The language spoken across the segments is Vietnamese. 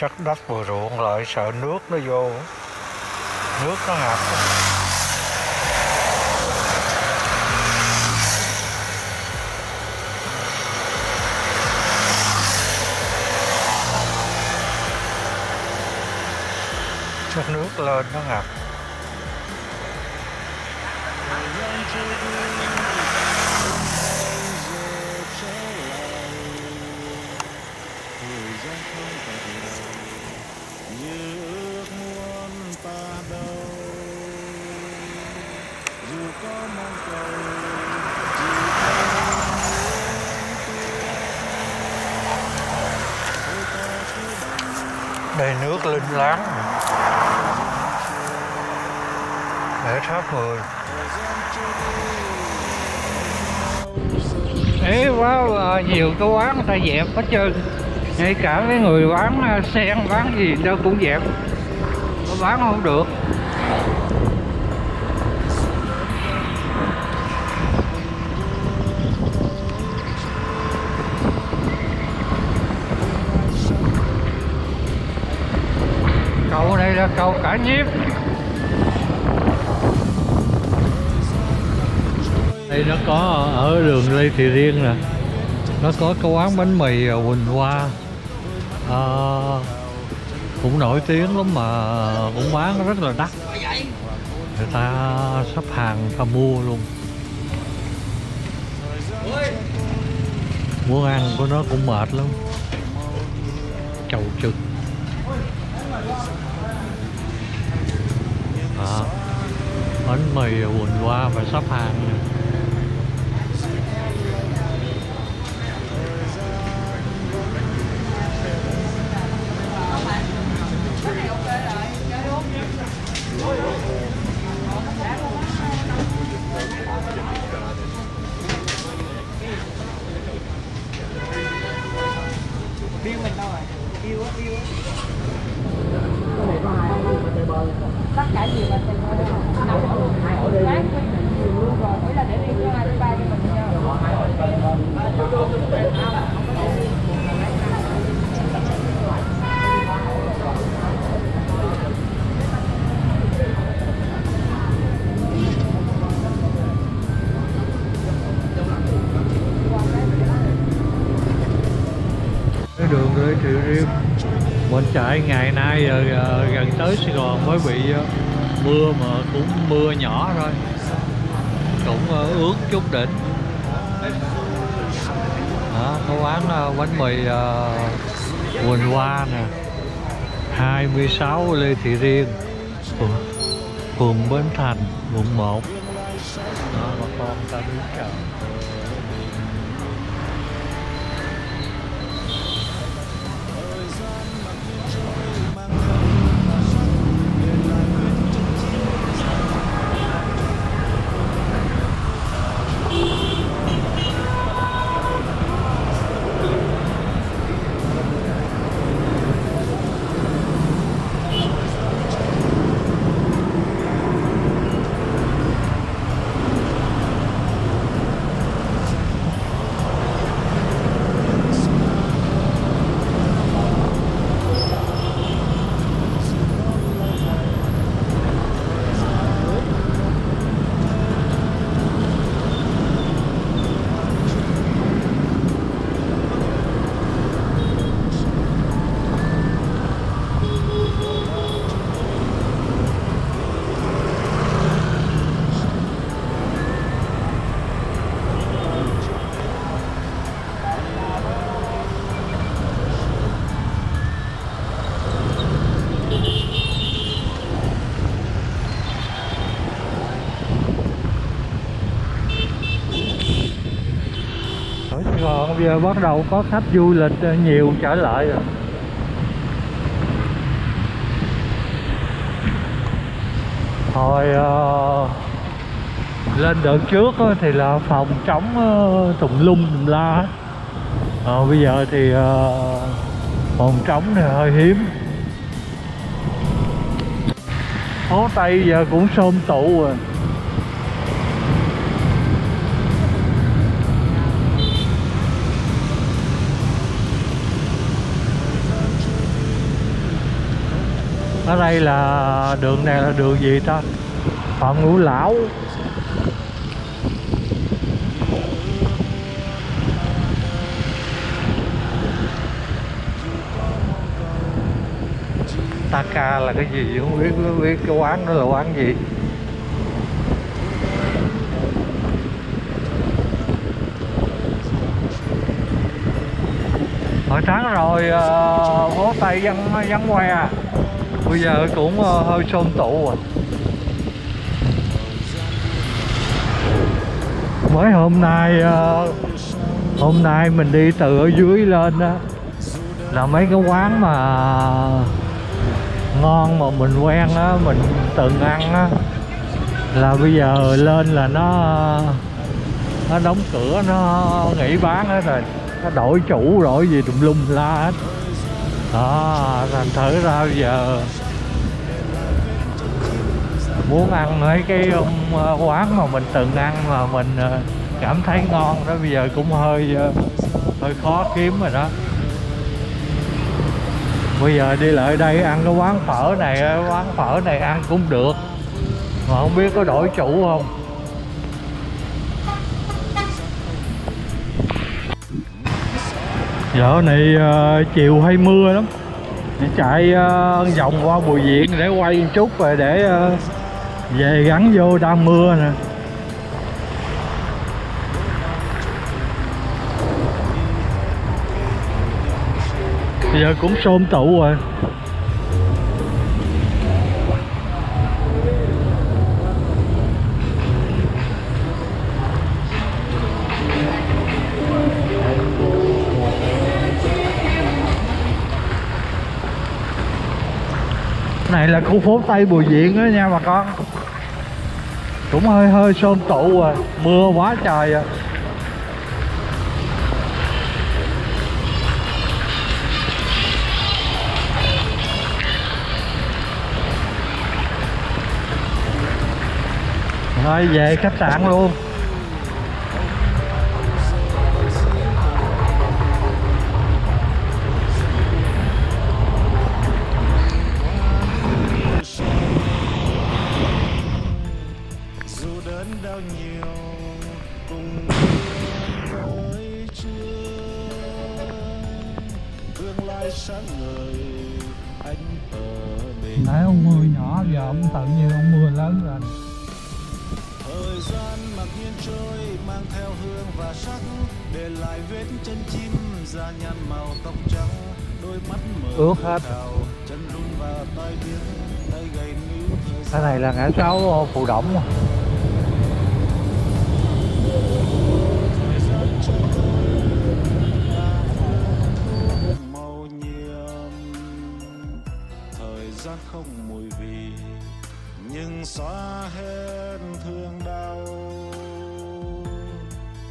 chắc đất vừa ruộng lại, sợ nước nó vô. Nước nó ngập. Nước lên, nó ngập. Đây nước linh láng. Để tháp người Ế quá à, nhiều cái quán người ta dẹp hết trơn. Ngay cả mấy người bán à, sen bán gì đâu cũng dẹp. Bán không được. Ra cầu cả nhiếp. Đây nó có ở đường Lê Thị Riêng nè. Nó có cái quán bánh mì Quỳnh Hoa. À, cũng nổi tiếng lắm mà cũng bán rất là đắt. Người ta sắp hàng ta mua luôn. Muốn ăn của nó cũng mệt lắm. Chầu trực à, bánh mì Quỳnh Hoa và sắp hàng triệu Riêng mình chạy ngày nay giờ, giờ gần tới Sài Gòn mới bị ờ, mưa mà cũng mưa nhỏ thôi. Cũng ờ, ướt chút đỉnh. Đó, có quán ờ, bánh mì ờ, Quỳnh Hoa nè. 26 Lê Thị Riêng. Phường, phường Bến Thành quận 1 đó bà con ta đứng chờ. Giờ bắt đầu có khách du lịch ờ, nhiều trở lại rồi. Hồi uh, lên đợt trước thì là phòng trống ờ, uh, tùm lum tùm la hết. Bây giờ thì uh, phòng trống thì hơi hiếm. Hố Tây giờ cũng xôm tụ rồi. Ở đây là đường này là đường gì ta? Phạm ngũ lão. Taka là cái gì? Không biết không biết cái quán đó là quán gì. Hồi sáng rồi ờ, uh, phố tây vắng vắng à bây giờ cũng uh, hơi xôn tụ rồi mới hôm nay uh, hôm nay mình đi từ ở dưới lên đó là mấy cái quán mà ngon mà mình quen á mình từng ăn á là bây giờ lên là nó nó đóng cửa nó nghỉ bán hết rồi nó đổi chủ đổi gì tùm lum la hết đó, thành thử ra bây giờ muốn ăn mấy cái um, quán mà mình từng ăn mà mình ờ, cảm thấy ngon đó, bây giờ cũng hơi ờ, hơi khó kiếm rồi đó. Bây giờ đi lại đây ăn cái quán phở này ờ, quán phở này ăn cũng được. Mà không biết có đổi chủ không? Giờ này uh, chiều hay mưa lắm. Để chạy uh, vòng qua bùi viện để quay một chút rồi để uh, về gắn vô đang mưa nè. Giờ cũng xôm tụ rồi. Này là khu phố Tây Bùi Viện đó nha bà con. Cũng hơi hơi sơn tụ rồi mưa quá trời rồi thôi về khách sạn luôn. Nãy ông mưa nhỏ giờ ông tự nhiên ông mưa lớn rồi. Thời gian mặc nhiên trôi mang theo hương và sắc để lại vết chân chim da nhăn màu tóc trắng đôi mắt mở ướt hết. đào chân run và tay biếng tay gầy níu thời cái này là ngã sáu phù động mà. Không mùi vị nhưng xóa hết thương đau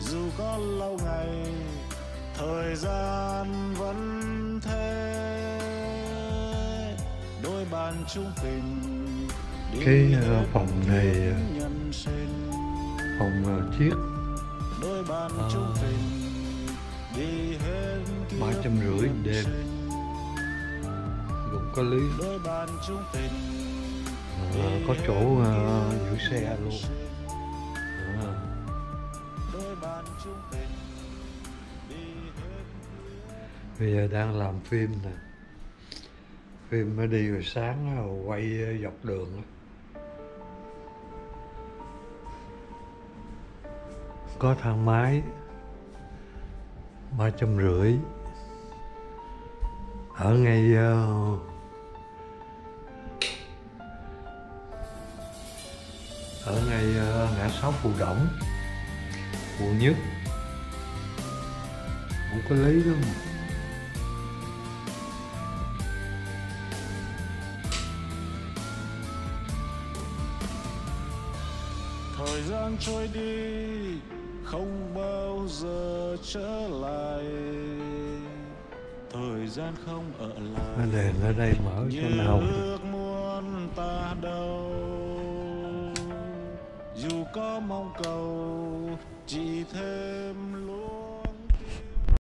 dù có lâu ngày thời gian vẫn thế đôi bàn chung tình Cái, phòng này, phòng uh, chiếc đôi bàn Ờ. chung tình đi hết kiếp ba trăm rưỡi đêm có lý. À, có chỗ à, giữ xe luôn. À. bây giờ đang làm phim nè. Phim mới đi rồi sáng rồi quay dọc đường có thang máy ba trăm rưỡi. Ở ngay uh, ở ngay ờ, ngã sáu phù động quận nhất. Cũng có lý lắm thời gian trôi đi không bao giờ trở lại. Thời gian không ở lại. Đèn ở đây mở chỗ nào có mong cầu chỉ thêm lối